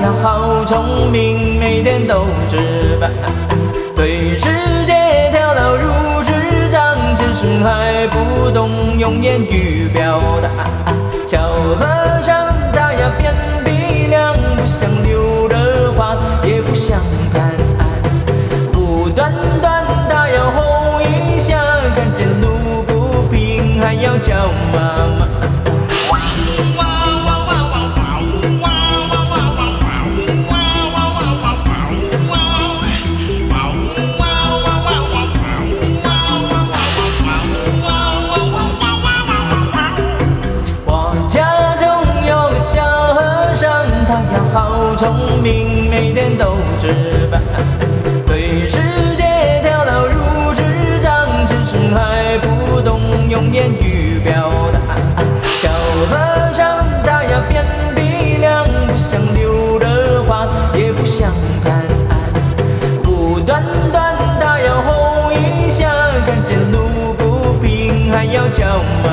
呀好聪明，每天都值班。对世界跳到如指掌，只是还不懂用言语表达。小和尚他呀偏鼻梁，不想溜的话也不想谈。不端端他要吼一下，看见路不平还要叫妈妈。聪明，每天都值班，对世界跳到如指掌，只是还不懂用言语表达。小和尚他呀变鼻梁，不想丢的话，也不想谈。路短短，他要吼一下，看见路不平还要叫骂。